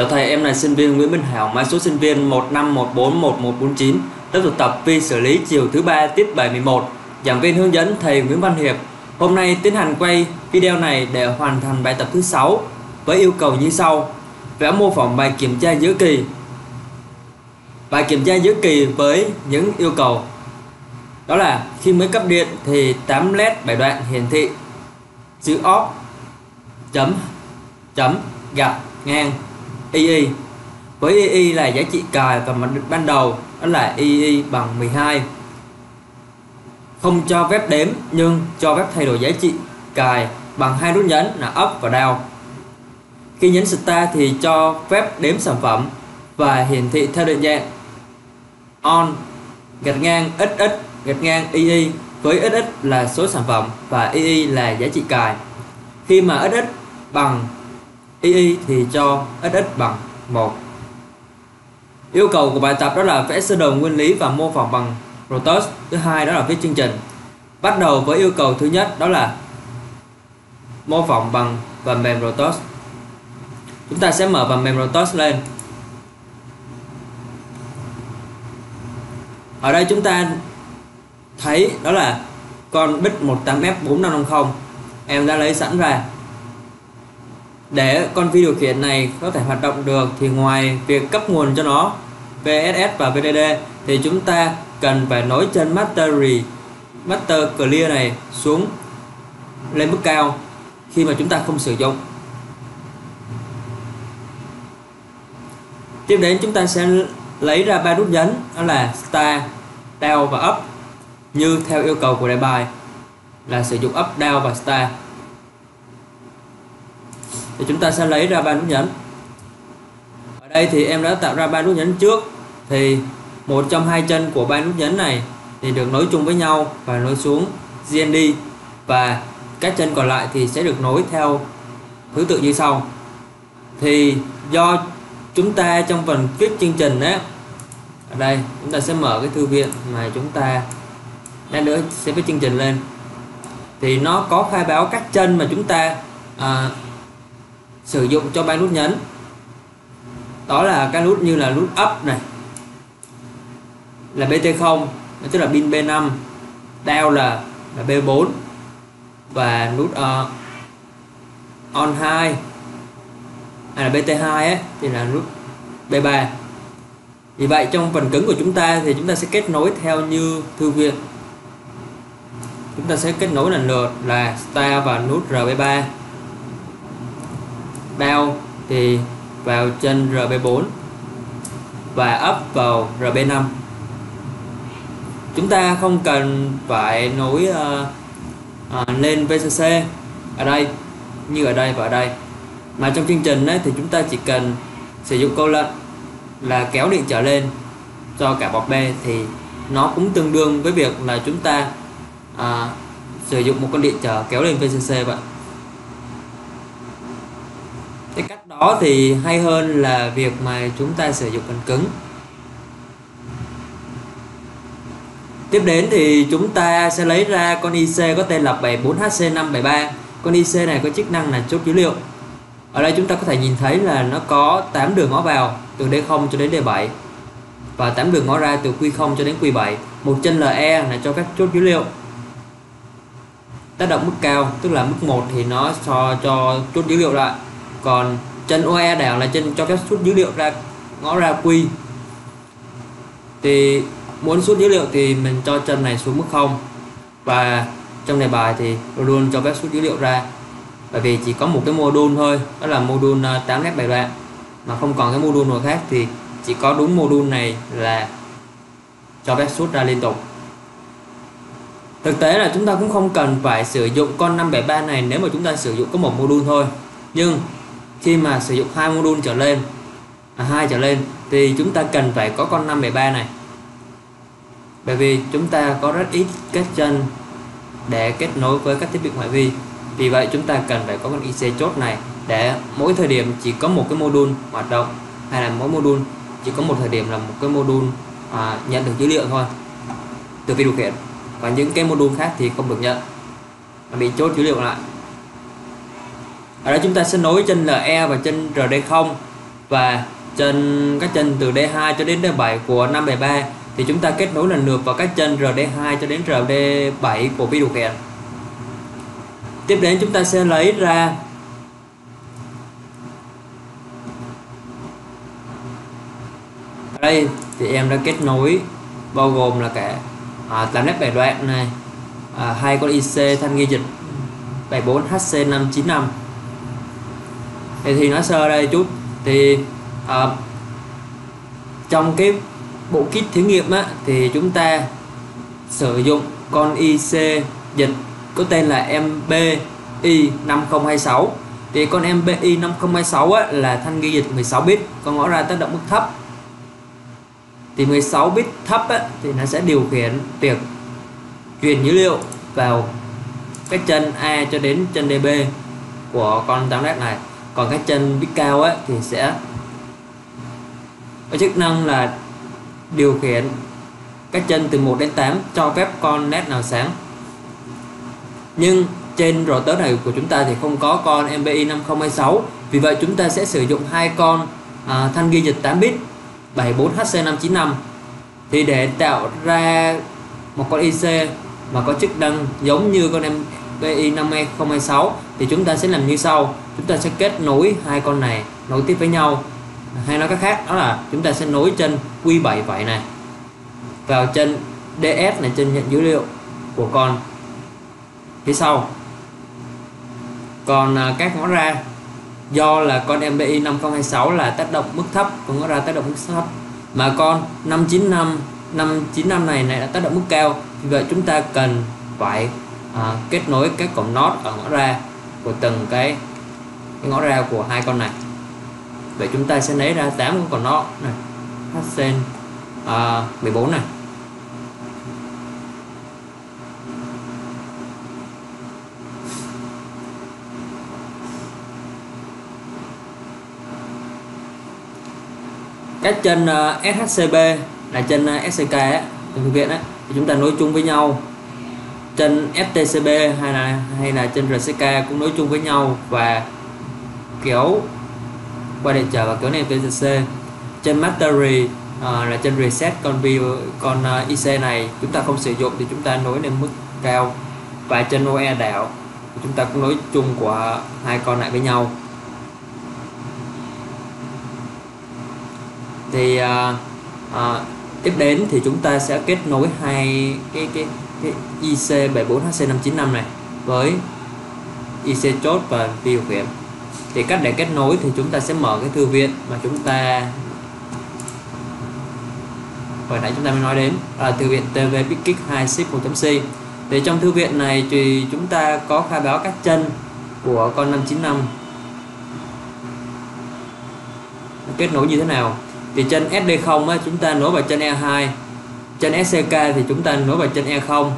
Chào thầy, em là sinh viên Nguyễn Minh Hảo, mã số sinh viên 15141149 lớp thực tập vi xử lý chiều thứ ba tiết 71. Giảng viên hướng dẫn thầy Nguyễn Văn Hiệp. Hôm nay tiến hành quay video này để hoàn thành bài tập thứ 6 với yêu cầu như sau. Vẽ mô phỏng bài kiểm tra giữa kỳ. Bài kiểm tra giữa kỳ với những yêu cầu đó là khi mới cấp điện thì 8 led 7 đoạn hiển thị chữ off chấm chấm gạch ngang II với II là giá trị cài và mặt định ban đầu, đó là II bằng 12 không cho phép đếm, nhưng cho phép thay đổi giá trị cài bằng hai nút nhấn là up và down. Khi nhấn start thì cho phép đếm sản phẩm và hiển thị theo định dạng on, gạch ngang xx gạch ngang II với xx là số sản phẩm và II là giá trị cài. Khi mà xx bằng y thì cho xx bằng 1 yêu cầu của bài tập đó là vẽ sơ đồ nguyên lý và mô phỏng bằng Rotos thứ hai đó là viết chương trình. Bắt đầu với yêu cầu thứ nhất đó là mô phỏng bằng phần mềm Rotos chúng ta sẽ mở phần mềm Rotos lên. Ở đây chúng ta thấy đó là con bit 18F4550 em đã lấy sẵn ra để con vi điều khiển này có thể hoạt động được thì ngoài việc cấp nguồn cho nó VSS và VDD thì chúng ta cần phải nối chân master re, master clear này xuống lên mức cao khi mà chúng ta không sử dụng. Tiếp đến chúng ta sẽ lấy ra ba nút nhấn đó là start down và up như theo yêu cầu của đề bài là sử dụng up down và start thì chúng ta sẽ lấy ra ba nút nhấn. Ở đây thì em đã tạo ra ba nút nhấn trước. Thì một trong hai chân của ba nút nhấn này thì được nối chung với nhau và nối xuống GND và các chân còn lại thì sẽ được nối theo thứ tự như sau. Thì do chúng ta trong phần viết chương trình á ở đây chúng ta sẽ mở cái thư viện mà chúng ta đang nữa sẽ viết chương trình lên. Thì nó có khai báo các chân mà chúng ta à, sử dụng cho ba nút nhấn. Đó là các nút như là nút up này là BT0 tức là pin B5 down là là B4 và nút uh, on 2 hay là BT2 ấy, thì là nút B3 vì vậy trong phần cứng của chúng ta thì chúng ta sẽ kết nối theo như thư viện. Chúng ta sẽ kết nối lần lượt là star và nút RB3 bao thì vào chân RB4 và up vào RB5 chúng ta không cần phải nối uh, uh, lên VCC ở đây như ở đây và ở đây. Mà trong chương trình ấy, thì chúng ta chỉ cần sử dụng câu lệnh là kéo điện trở lên cho cả bọc B thì nó cũng tương đương với việc là chúng ta uh, sử dụng một con điện trở kéo lên VCC vậy cái cách đó thì hay hơn là việc mà chúng ta sử dụng phần cứng. Tiếp đến thì chúng ta sẽ lấy ra con IC có tên là 74HC573 con IC này có chức năng là chốt dữ liệu. Ở đây chúng ta có thể nhìn thấy là nó có 8 đường ngõ vào, từ D0 cho đến D7 và 8 đường ngõ ra từ Q0 cho đến Q7 một chân LE là cho các chốt dữ liệu. Tác động mức cao, tức là mức 1 thì nó cho cho chốt dữ liệu lại. Còn chân OE đảo là chân cho phép xuất dữ liệu ra, ngõ ra quy. Thì muốn xuất dữ liệu thì mình cho chân này xuống mức 0 và trong này bài thì luôn cho phép xuất dữ liệu ra, bởi vì chỉ có một cái module thôi, đó là module 8 nét bài đoạn. Mà không còn cái module nào khác thì chỉ có đúng module này là cho phép xuất ra liên tục. Thực tế là chúng ta cũng không cần phải sử dụng con 573 này nếu mà chúng ta sử dụng có một module thôi. Nhưng khi mà sử dụng hai module trở lên à, hai trở lên thì chúng ta cần phải có con 573 này. Bởi vì chúng ta có rất ít kết chân để kết nối với các thiết bị ngoại vi. Vì vậy chúng ta cần phải có con IC chốt này để mỗi thời điểm chỉ có một cái module hoạt động hay là mỗi module chỉ có một thời điểm là một cái module à, nhận được dữ liệu thôi từ vi điều khiển. Và những cái module khác thì không được nhận bị chốt dữ liệu lại ở đó chúng ta sẽ nối trên LE và trên RD0 và trên các chân từ D2 cho đến D7 của 573 thì chúng ta kết nối lần lượt vào các chân RD2 cho đến RD7 của vi điều khiển tiếp đến chúng ta sẽ lấy ra đây thì em đã kết nối bao gồm là cả à, 8 nét bài đoạn này à, hai con IC thanh ghi dịch 74 HC595 thì, thì nói sơ đây chút. Thì à, trong cái bộ kit thí nghiệm á, thì chúng ta sử dụng con IC dịch có tên là MBI 5026 thì con MBI 5026 á, là thanh ghi dịch 16 bit con ngõ ra tác động mức thấp. Thì 16 bit thấp á, thì nó sẽ điều khiển việc truyền dữ liệu vào cái chân A cho đến chân DB của con 8 net này còn cái chân bit cao á, thì sẽ có chức năng là điều khiển các chân từ 1 đến 8 cho phép con nét nào sáng. Nhưng trên rotor này của chúng ta thì không có con MBI 5026 vì vậy chúng ta sẽ sử dụng hai con à, thanh ghi dịch 8 bit 74HC595 thì để tạo ra một con IC mà có chức năng giống như con MBI 5026 e thì chúng ta sẽ làm như sau chúng ta sẽ kết nối hai con này nối tiếp với nhau. Hay nói cách khác đó là chúng ta sẽ nối chân Q7 vậy này. Vào chân DS này chân nhận dữ liệu của con. Phía sau. Còn à, các ngõ ra do là con MBI 5026 là tác động mức thấp còn ngõ ra tác động mức thấp. Mà con 595 595 này này là tác động mức cao. Vì vậy chúng ta cần phải à, kết nối các cổng nót ở ngõ ra của từng cái, cái ngõ ra của hai con này. Vậy chúng ta sẽ lấy ra 8 con nó này. Hsen à, 14 này. Các chân uh, SHCB là chân uh, à, SCK á, thực hiện á, thì chúng ta nối chung với nhau. Chân FTCB hay là hay là chân RCK cũng nối chung với nhau và kéo qua điện trở và kéo này VCC trên Mastery uh, là trên reset con view con ờ, uh, IC này chúng ta không sử dụng thì chúng ta nối lên mức cao. Và trên OE đảo chúng ta cũng nối chung của hai con lại với nhau. Thì uh, uh, tiếp đến thì chúng ta sẽ kết nối hai cái cái, cái IC 74HC595 này với IC chốt và điều khiển thì cách để kết nối thì chúng ta sẽ mở cái thư viện mà chúng ta hồi nãy chúng ta mới nói đến là thư viện TV Big 2 ship 1.c thì trong thư viện này thì chúng ta có khai báo các chân của con 595 kết nối như thế nào? Thì chân SD0 á, chúng ta nối vào chân E2 chân SCK thì chúng ta nối vào chân E0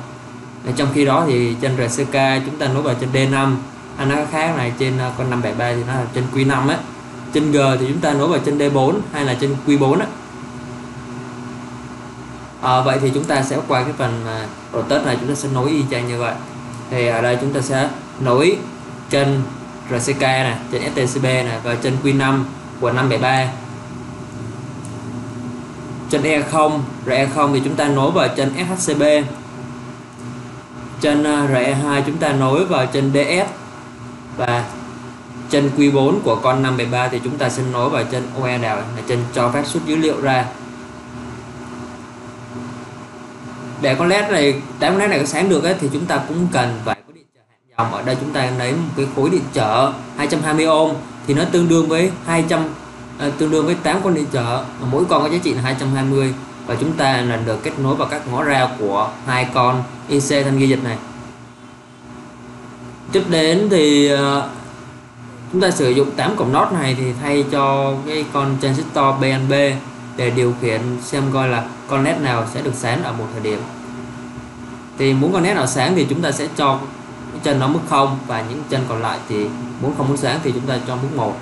trong khi đó thì chân RCK chúng ta nối vào chân D5 anh nói khác này trên ờ, con 573 thì nó là trên Q5 á. Trên G thì chúng ta nối vào trên D4 hay là trên Q4 á. À, vậy thì chúng ta sẽ qua cái phần ờ, rotate này chúng ta sẽ nối y chang như vậy. Thì ở đây chúng ta sẽ nối trên RCK này trên STCB này và trên Q5 của 573 Trên E0 RE0 thì chúng ta nối vào trên SHCB Trên RE2 chúng ta nối vào trên DS và chân Q4 của con 573 thì chúng ta sẽ nối vào chân OE nào? Là chân cho phép xuất dữ liệu ra. Để con led này để con led này có sáng được ấy, thì chúng ta cũng cần phải có điện trở hạn dòng. Ở đây chúng ta lấy một cái khối điện trở 220 ohm thì nó tương đương với 200 à, ờ, tương đương với 8 con điện trở. Mỗi con có giá trị là 220 và chúng ta là được kết nối vào các ngõ ra của hai con IC thanh ghi dịch này tiếp đến thì ờ, chúng ta sử dụng 8 cổng nót này thì thay cho cái con transistor BNB để điều khiển xem coi là con nét nào sẽ được sáng ở một thời điểm. Thì muốn con nét nào sáng thì chúng ta sẽ cho cái chân nó mức không và những chân còn lại thì muốn không muốn sáng thì chúng ta cho mức một.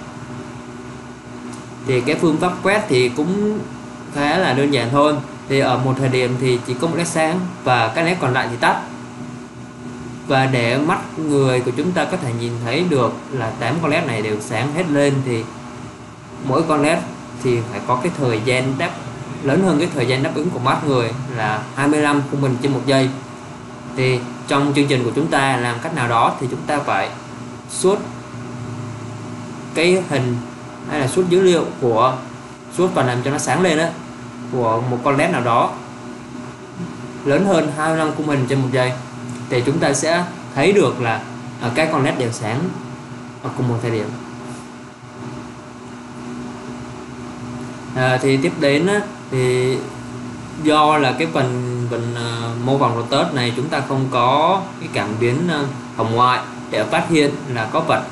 Thì cái phương pháp quét thì cũng khá là đơn giản thôi. Thì ở một thời điểm thì chỉ có một nét sáng và các nét còn lại thì tắt và để mắt người của chúng ta có thể nhìn thấy được là tám con led này đều sáng hết lên thì mỗi con led thì phải có cái thời gian đáp, lớn hơn cái thời gian đáp ứng của mắt người là 25 của bình trên một giây. Thì trong chương trình của chúng ta làm cách nào đó thì chúng ta phải suốt cái hình hay là suốt dữ liệu của, suốt và làm cho nó sáng lên đó của một con led nào đó lớn hơn 25 của hình trên một giây thì chúng ta sẽ thấy được là ở các con led đều sáng ở cùng một thời điểm. À, thì tiếp đến á, thì do là cái phần phần uh, mô vòng rotate này chúng ta không có cái cảm biến uh, hồng ngoại để phát hiện là có vật.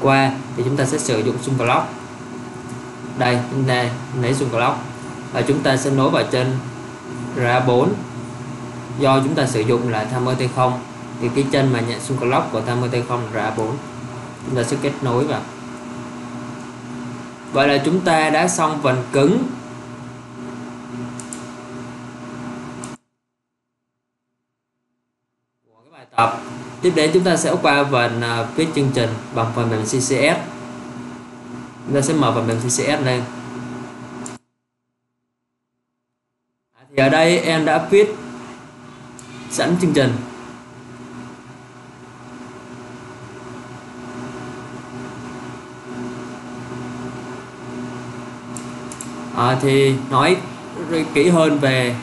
Qua thì chúng ta sẽ sử dụng zoom clock đây chúng ta lấy zoom clock và chúng ta sẽ nối vào trên RA4 do chúng ta sử dụng là timer T0 thì cái chân mà nhận xung clock của timer T0 là A4 chúng ta sẽ kết nối vào. Vậy là chúng ta đã xong phần cứng. Của cái bài tập. Tiếp đến chúng ta sẽ qua phần à, viết chương trình bằng phần mềm CCS chúng ta sẽ mở phần mềm CCS lên. À, thì ở đây em đã viết sẵn chương trình. À, thì nói kỹ hơn về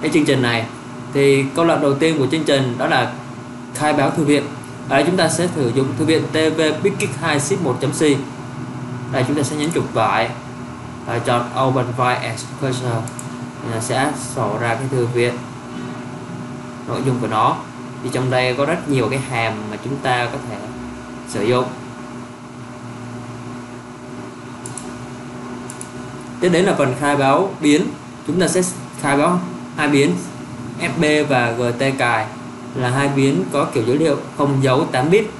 cái chương trình này. Thì câu lạc đầu tiên của chương trình đó là khai báo thư viện. Ở đây chúng ta sẽ sử dụng thư viện tv bigkick 2 ship 1c đây chúng ta sẽ nhấn chuột vải và chọn open file as cursor sẽ sổ ra cái thư viện nội dung của nó. Thì trong đây có rất nhiều cái hàm mà chúng ta có thể sử dụng. Tiếp đến là phần khai báo biến. Chúng ta sẽ khai báo hai biến FB và GT cài. Là hai biến có kiểu dữ liệu không dấu 8 bit.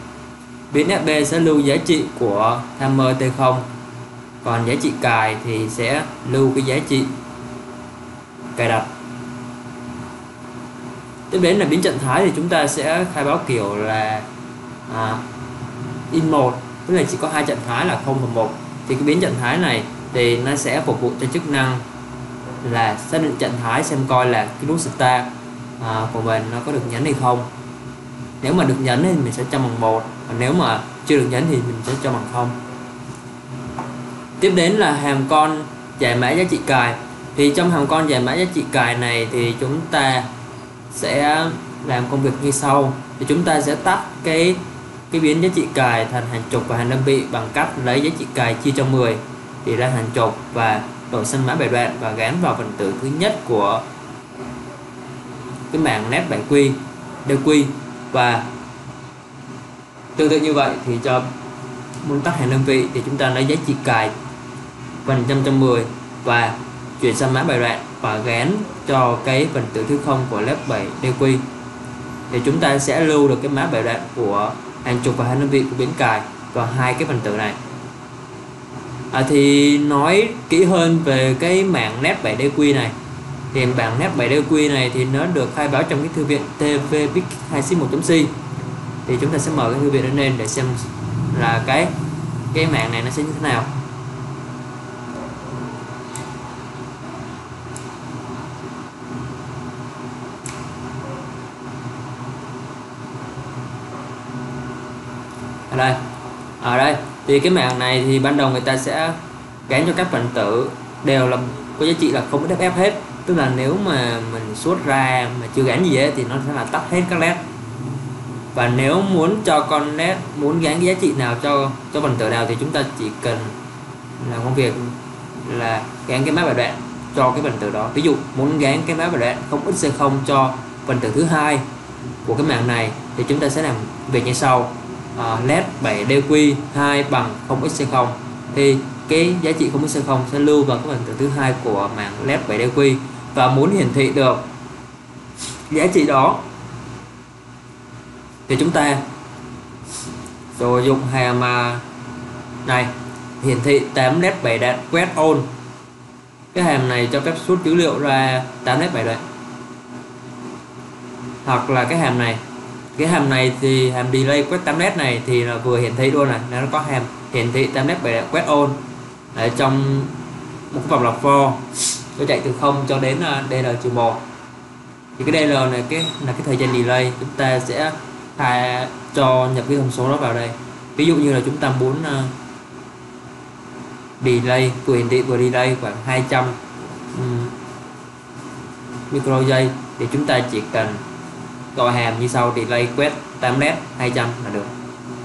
Biến FB sẽ lưu giá trị của timer T0 còn giá trị cài thì sẽ lưu cái giá trị cài đặt tiếp đến là biến trạng thái thì chúng ta sẽ khai báo kiểu là à, in một tức là chỉ có hai trạng thái là 0 và 1 thì cái biến trạng thái này thì nó sẽ phục vụ cho chức năng là xác định trạng thái xem coi là cái nút start à, của mình nó có được nhấn hay không. Nếu mà được nhấn thì mình sẽ cho bằng một còn nếu mà chưa được nhấn thì mình sẽ cho bằng không. Tiếp đến là hàm con giải mã giá trị cài. Thì trong hàm con giải mã giá trị cài này thì chúng ta sẽ làm công việc như sau. Thì chúng ta sẽ tắt cái cái biến giá trị cài thành hàng chục và hàng đơn vị bằng cách lấy giá trị cài chia cho 10 thì ra hàng chục và đổi sang mã bài đoạn và gắn vào phần tử thứ nhất của cái mạng nét 7Q DQ và tương tự như vậy thì cho muốn tắt hàng đơn vị thì chúng ta lấy giá trị cài phần trăm trăm 10 và chuyển sang mã bài đoạn và gán cho cái phần tử thứ không của lớp 7 DQ thì chúng ta sẽ lưu được cái mã bài đoạn của hàng chục và hai đơn vị của biến cài và hai cái phần tử này. À, thì nói kỹ hơn về cái mạng net 7DQ này. Thì bảng net 7DQ này thì nó được khai báo trong cái thư viện tvpic 2 c 1 c. Thì chúng ta sẽ mở cái thư viện lên để xem là cái cái mạng này nó sẽ như thế nào. Ở đây. Ở đây. Thì cái mạng này thì ban đầu người ta sẽ gắn cho các phần tử đều là có giá trị là không có ép hết. Tức là nếu mà mình xuất ra mà chưa gắn gì ấy, thì nó sẽ là tắt hết các led. Và nếu muốn cho con led muốn gắn cái giá trị nào cho cho phần tử nào thì chúng ta chỉ cần làm công việc là gắn cái mã bài đoạn cho cái phần tử đó. Ví dụ muốn gắn cái mã bài đoạn không xc0 cho phần tử thứ hai của cái mạng này thì chúng ta sẽ làm việc như sau uh, led 7 dq 2 bằng 0x0 thì cái giá trị 0x0 sẽ lưu vào cái phần tử thứ hai của mạng led 7 dq và muốn hiển thị được giá trị đó thì chúng ta sử dụng hàm à, này hiển thị 8 led 7 đoạn quét on. Cái hàm này cho phép xuất dữ liệu ra 8 led 7 đoạn hoặc là cái hàm này cái hàm này thì hàm delay quét 8 nét này thì là vừa hiển thị luôn này nó có hàm hiển thị 8 nét về quét on. Ở trong một vòng lọc for tôi chạy từ 0 cho đến à, dl trừ 1 thì cái dl này cái là cái thời gian delay. Chúng ta sẽ thay cho nhập cái thông số đó vào đây. Ví dụ như là chúng ta muốn uh, delay vừa hiển thị vừa delay khoảng 200 um, micro giây thì chúng ta chỉ cần gọi hàm như sau delay quét 8 led 200 là được.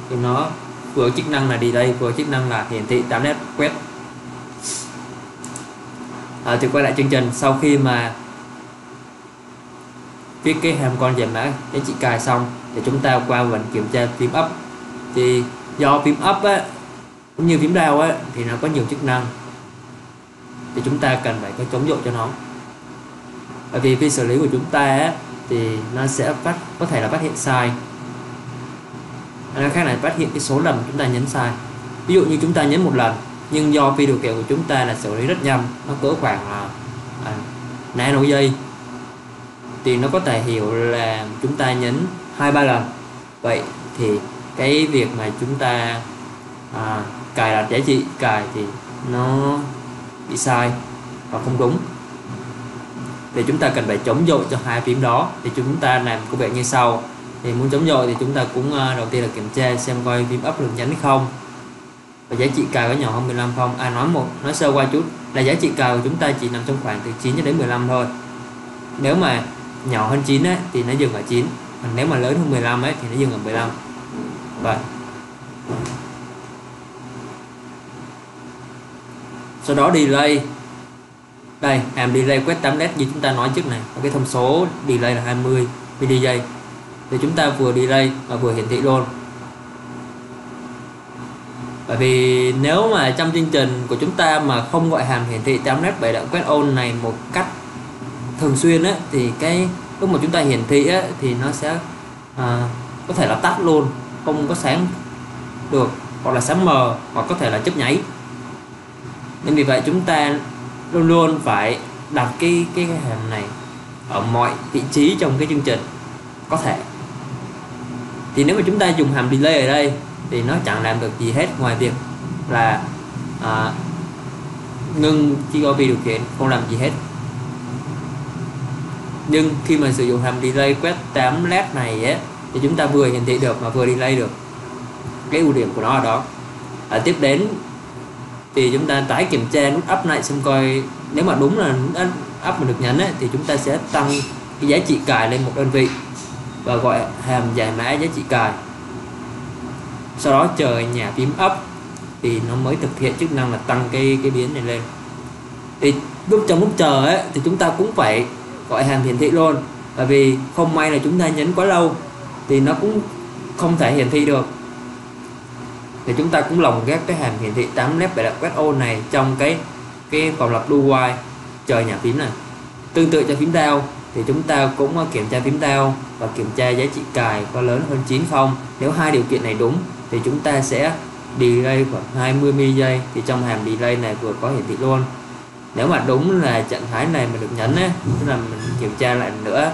Thì nó vừa chức năng là delay vừa chức năng là hiển thị 8 led quét. À, thì quay lại chương trình sau khi mà viết cái hàm con giải mã cái chị cài xong thì chúng ta qua phần kiểm tra phím up. Thì do phím up á cũng như phím down á thì nó có nhiều chức năng. Thì chúng ta cần phải có chống dội cho nó. Bởi vì khi xử lý của chúng ta á, thì nó sẽ phát có thể là phát hiện sai. Nó khác là phát hiện cái số lần chúng ta nhấn sai. Ví dụ như chúng ta nhấn một lần nhưng do phi điều kiện của chúng ta là xử lý rất nhanh nó cỡ khoảng là à, nano giây thì nó có thể hiểu là chúng ta nhấn hai ba lần. Vậy thì cái việc mà chúng ta à, cài đặt giá trị cài thì nó bị sai và không đúng thì chúng ta cần phải chống dội cho hai phím đó thì chúng ta làm công việc như sau. Thì muốn chống dội thì chúng ta cũng à, đầu tiên là kiểm tra xem coi phím up được nhánh không. Và giá trị cài có nhỏ hơn 15 không? À nói một nói sơ qua chút là giá trị cài của chúng ta chỉ nằm trong khoảng từ 9 cho đến 15 thôi. Nếu mà nhỏ hơn 9 ấy, thì nó dừng ở 9 còn nếu mà lớn hơn 15 ấy, thì nó dừng ở 15 vậy sau đó delay đây hàm delay quét 8 led như chúng ta nói trước này. Cái thông số delay là 20 giây. Thì chúng ta vừa delay và vừa hiển thị luôn. Bởi vì nếu mà trong chương trình của chúng ta mà không gọi hàm hiển thị 8 led 7 đoạn quét on này một cách thường xuyên á thì cái lúc mà chúng ta hiển thị á thì nó sẽ à, có thể là tắt luôn. Không có sáng được hoặc là sáng mờ hoặc có thể là chớp nháy. Nên vì vậy chúng ta luôn luôn phải đặt cái cái, hàm này ở mọi vị trí trong cái chương trình có thể. Thì nếu mà chúng ta dùng hàm delay ở đây thì nó chẳng làm được gì hết ngoài việc là à, ngưng chi vi điều khiển không làm gì hết. Nhưng khi mà sử dụng hàm delay quét 8 led này ấy, thì chúng ta vừa hiển thị được mà vừa delay được cái ưu điểm của nó ở đó. À, tiếp đến thì chúng ta tải kiểm tra nút up này xem coi nếu mà đúng là nút up mà được nhấn ấy, thì chúng ta sẽ tăng cái giá trị cài lên một đơn vị và gọi hàm giải mã giá trị cài. Sau đó chờ nhà phím up thì nó mới thực hiện chức năng là tăng cái cái biến này lên. Thì lúc trong lúc chờ ấy, thì chúng ta cũng phải gọi hàm hiển thị luôn. Bởi vì không may là chúng ta nhấn quá lâu thì nó cũng không thể hiển thị được thì chúng ta cũng lồng ghép cái hàm hiển thị 8 led bài quét ô này trong cái cái vòng lặp do while chờ nhà phím này. Tương tự cho phím down thì chúng ta cũng ờ, kiểm tra phím down và kiểm tra giá trị cài có lớn hơn 9 không nếu hai điều kiện này đúng, thì chúng ta sẽ delay khoảng 20 ms giây thì trong hàm delay này vừa có hiển thị luôn. Nếu mà đúng là trạng thái này mà được nhấn ấy, tức là mình kiểm tra lại nữa,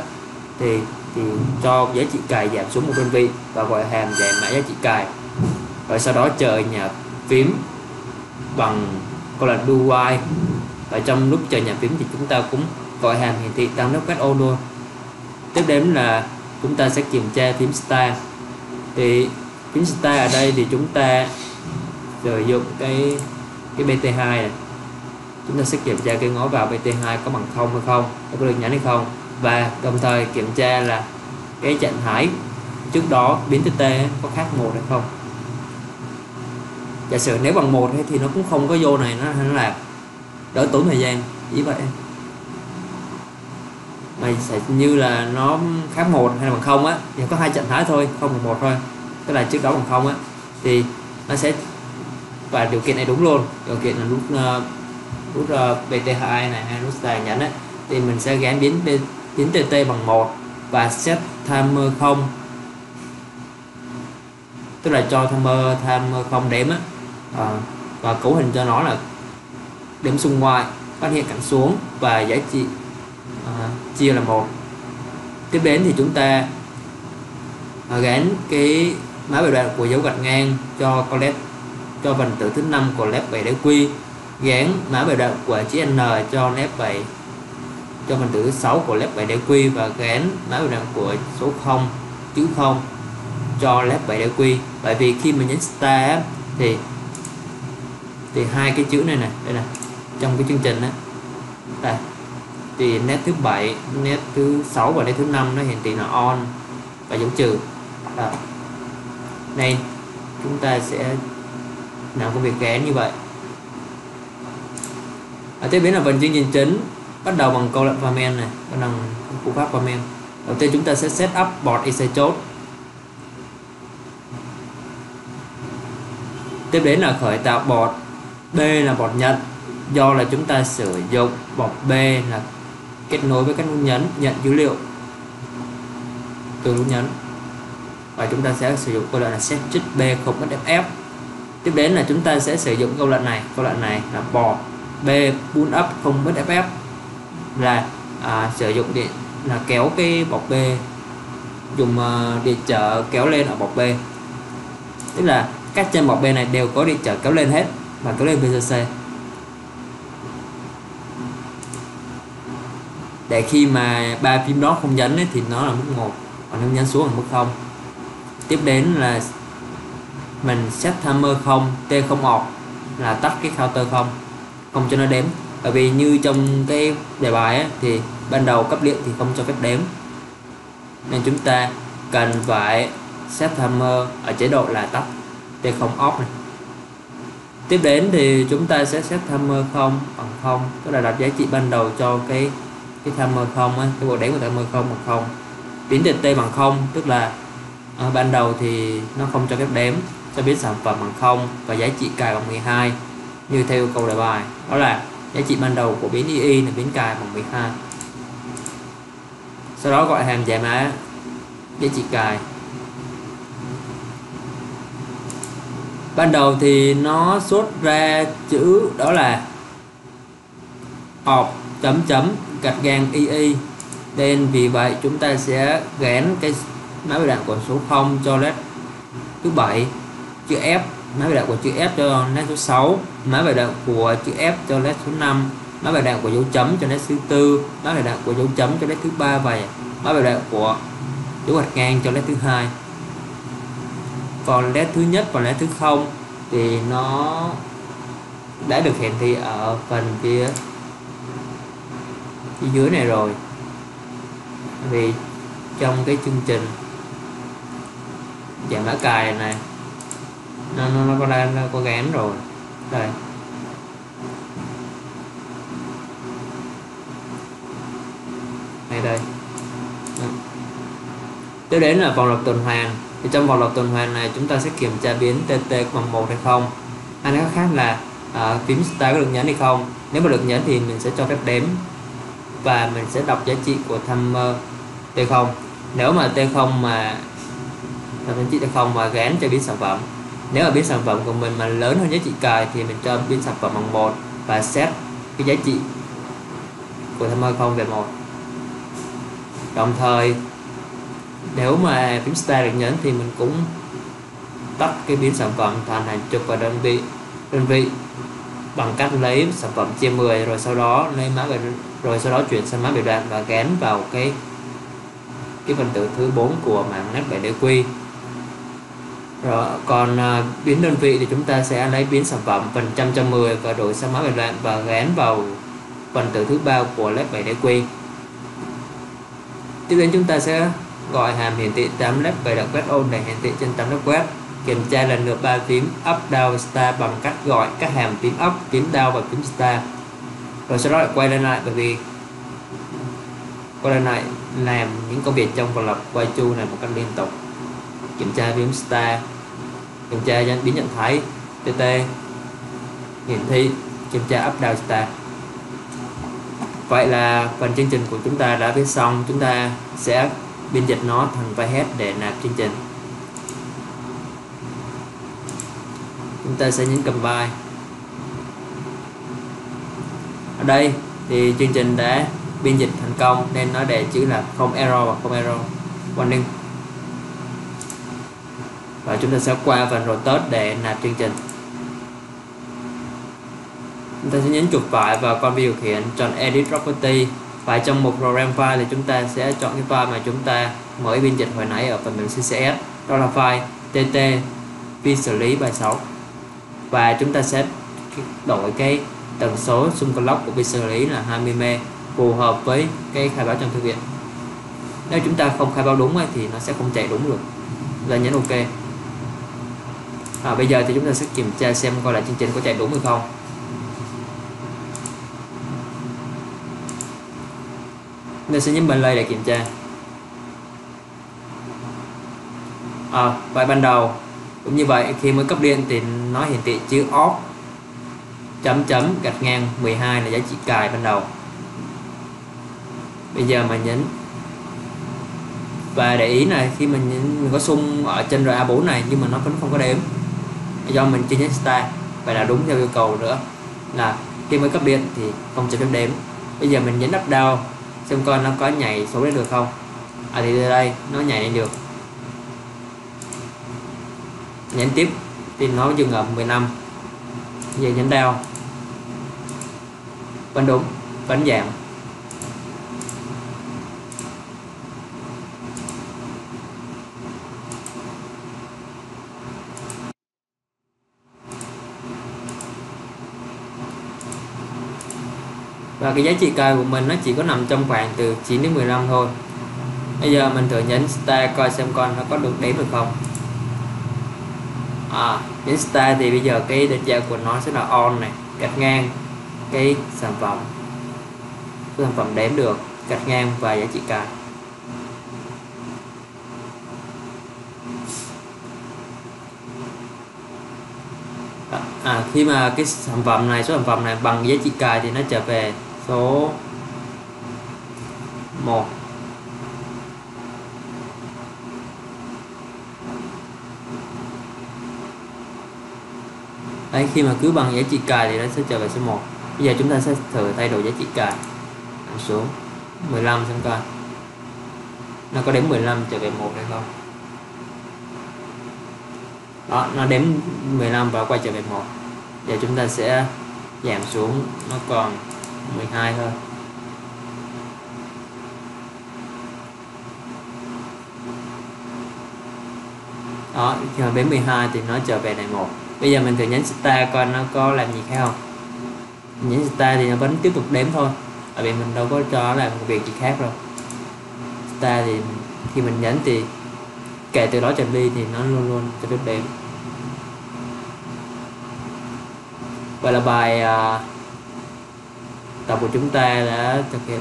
thì thì cho giá trị cài giảm xuống một đơn vị và gọi hàm giảm mã giá trị cài rồi sau đó chờ nhà phím bằng gọi là do while và trong lúc chờ nhà phím thì chúng ta cũng gọi hàm hiển thị tăng tốc quét ô luôn tiếp đến là chúng ta sẽ kiểm tra phím start thì phím start ở đây thì chúng ta sử dụng cái cái BT2 này. Chúng ta sẽ kiểm tra cái ngó vào BT2 có bằng không hay không, có được nhấn hay không. Và đồng thời kiểm tra là cái trạng thái trước đó biến TT có khác một hay không giả sử nếu bằng một thì nó cũng không có vô này nó nó là đỡ tốn thời gian. Ý vậy. Mày sẽ như là nó khác một hay là bằng không á thì có hai trạng thái thôi không bằng một thôi. Tức là trước đó bằng không á thì nó sẽ và điều kiện này đúng luôn. Điều kiện là nút uh, nút ờ, uh, BT2 này hay nút tài nhấn á thì mình sẽ gán biến biến TT bằng một và set timer không. Tức là cho timer timer không đếm á à, và cấu hình cho nó là đếm xung ngoài phát hiện cẳng xuống và giá trị à, chia là một. Tiếp đến thì chúng ta ờ, à, gắn cái mã biểu đoạn của dấu gạch ngang cho collect cho phần tử thứ năm của lép 7 đế quy. Gán mã biểu đoạn của chữ n cho lép 7 cho phần tử 6 của lép 7 đế quy và gán mã biểu đoạn của số 0 chữ 0 cho lép 7 đế quy. Bởi vì khi mình nhấn start thì thì hai cái chữ này này đây này trong cái chương trình đó đây, thì nét thứ bảy, nét thứ sáu và nét thứ năm nó hiển thị là on và dấu trừ. Đó. nên chúng ta sẽ làm công việc gán như vậy. Ở tiếp đến là phần chương trình chính, bắt đầu bằng câu lệnh comment này bắt đầu bằng cú pháp comment đầu tiên chúng ta sẽ set up bot is chốt. Tiếp đến là khởi tạo bọt B là bọt nhận do là chúng ta sử dụng. Bọt B là kết nối với các nút nhấn nhận dữ liệu từ nút nhấn. Và chúng ta sẽ sử dụng câu lệnh là set trích B không mất FF tiếp đến là chúng ta sẽ sử dụng câu lệnh này. Câu lệnh này là bọt B pull up không mất FF là à, sử dụng điện là kéo cái bọc B dùng uh, điện trở kéo lên ở bọc B. Tức là các trên bọc B này đều có điện trở kéo lên hết và kéo lên BGC để khi mà ba phím đó không nhấn ấy, thì nó là mức 1 còn nếu nhấn xuống là mức 0 tiếp đến là mình set timer 0 T không off là tắt cái counter không không cho nó đếm. Bởi vì như trong cái đề bài ấy, thì ban đầu cấp điện thì không cho phép đếm. Nên chúng ta cần phải set timer ở chế độ là tắt T0 off này tiếp đến thì chúng ta sẽ set timer không bằng không tức là đặt giá trị ban đầu cho cái cái timer 0 á, cái bộ đếm của timer không bằng không. Biến T bằng không tức là ở ban đầu thì nó không cho phép đếm cho biến sản phẩm bằng không và giá trị cài bằng 12 như theo yêu cầu đề bài. Đó là giá trị ban đầu của biến y là biến cài bằng 12 sau đó gọi hàm giải mã giá trị cài. Ban đầu thì nó xuất ra chữ đó là học chấm chấm gạch ngang ii nên vì vậy chúng ta sẽ gán cái mã biểu đoạn của số 0 cho led thứ bảy. Chữ F mã biểu đoạn của chữ F cho led số 6 mã biểu đoạn của chữ F cho led số 5 mã biểu đoạn của dấu chấm cho led thứ tư. Mã biểu đoạn của dấu chấm cho led thứ ba và mã biểu đoạn của dấu gạch ngang cho led thứ hai còn led thứ nhất và led thứ không thì nó đã được hiển thị ở phần phía phía dưới này rồi. Vì trong cái chương trình giảm mã cài này, này nó nó, nó có đang nó có gán rồi. Đây. Đây đây tiếp đến là vòng lặp tuần hoàn. Thì trong vòng lặp tuần hoàn này chúng ta sẽ kiểm tra biến tt bằng một hay không? Hay nói khác là à, phím start có được nhấn hay không? Nếu mà được nhấn thì mình sẽ cho phép đếm và mình sẽ đọc giá trị của timer t0 nếu mà t0 mà tham giá trị t0 mà gán cho biến sản phẩm. Nếu mà biến sản phẩm của mình mà lớn hơn giá trị cài thì mình cho biến sản phẩm bằng một và set cái giá trị của timer không về một. Đồng thời nếu mà phím start được nhấn thì mình cũng tắt cái biến sản phẩm thành hàng chục và đơn vị đơn vị bằng cách lấy sản phẩm chia 10 rồi sau đó lấy mã biểu rồi sau đó chuyển sang mã biểu đoạn và gán vào cái cái phần tử thứ 4 của mạng nét 7 quy. Rồi còn à, biến đơn vị thì chúng ta sẽ lấy biến sản phẩm phần trăm cho 10 và đổi sang mã biểu đoạn và gán vào phần tử thứ ba của led 7 quy. Tiếp đến chúng ta sẽ gọi hàm hiển thị 8 led 7 quét on để hiển thị trên 8 lớp web. Kiểm tra lần lượt ba phím up, down, star bằng cách gọi các hàm phím up, phím down và phím star. Rồi sau đó lại quay lên lại bởi vì quay lên lại làm những công việc trong vòng lặp quay chu này một cách liên tục. Kiểm tra phím star, kiểm tra biến nhận thấy tt hiển thị, kiểm tra up, down, star. Vậy là phần chương trình của chúng ta đã viết xong. Chúng ta sẽ biên dịch nó thành file để nạp chương trình. Chúng ta sẽ nhấn combine ở đây thì chương trình đã biên dịch thành công nên nó để chữ là không error và không error. Warning. Và chúng ta sẽ qua phần rotate để nạp chương trình. Chúng ta sẽ nhấn chuột phải vào con điều khiển chọn edit property và trong một program file thì chúng ta sẽ chọn cái file mà chúng ta mới biên dịch hồi nãy ở phần mềm CSS đó là file tt vi xử lý bài 6 và chúng ta sẽ đổi cái tần số xung clock của vi xử lý là 20 m phù hợp với cái khai báo trong thư viện. Nếu chúng ta không khai báo đúng thì nó sẽ không chạy đúng được. Là nhấn ok. À, bây giờ thì chúng ta sẽ kiểm tra xem coi là chương trình có chạy đúng hay không. Chúng ta sẽ nhấn play để kiểm tra. À, Vậy ban đầu. Cũng như vậy khi mới cấp điện thì nó hiển thị chữ off. Chấm chấm gạch ngang 12 là giá trị cài ban đầu. Bây giờ mà nhấn. Và để ý này khi mình mình có xung ở trên RA4 này nhưng mà nó vẫn không có đếm. Do mình chưa nhấn start vậy là đúng theo yêu cầu nữa là khi mới cấp điện thì không cho phép đếm. Bây giờ mình nhấn up down xem coi nó có nhảy số đấy được không. À thì đây, nó nhảy lên được. Nhấn tiếp, thì nó dừng ở 15 giờ nhấn down. Vẫn đúng, vẫn giảm. Và cái giá trị cài của mình nó chỉ có nằm trong khoảng từ 9 đến 15 thôi. Bây giờ mình thử nhấn start coi xem con nó có được đếm được không. À, nhấn start thì bây giờ cái định dạng của nó sẽ là on này gạch ngang cái sản phẩm. Cái sản phẩm đếm được gạch ngang và giá trị cài à, khi mà cái sản phẩm này số sản phẩm này bằng giá trị cài thì nó trở về số 1 Đấy, khi mà cứ bằng giá trị cài thì nó sẽ trở về số 1 Bây giờ chúng ta sẽ thử thay đổi giá trị cài. Xuống. 15 xem coi. Nó có đếm 15 trở về 1 hay không? Đó nó đếm 15 và quay trở về 1 giờ chúng ta sẽ giảm xuống. Nó còn 12 thôi. Đó chờ bến 12 thì nó trở về này một bây giờ mình thử nhấn start coi nó có làm gì khác không. Nhấn start thì nó vẫn tiếp tục đếm thôi tại vì mình đâu có cho nó làm một việc gì khác đâu. Start thì khi mình nhấn thì kể từ đó trở đi thì nó luôn luôn cho tiếp đếm. Vậy là bài uh, tập của chúng ta đã thực hiện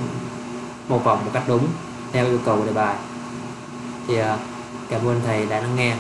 một vòng một cách đúng theo yêu cầu của đề bài. Thì à, cảm ơn thầy đã lắng nghe.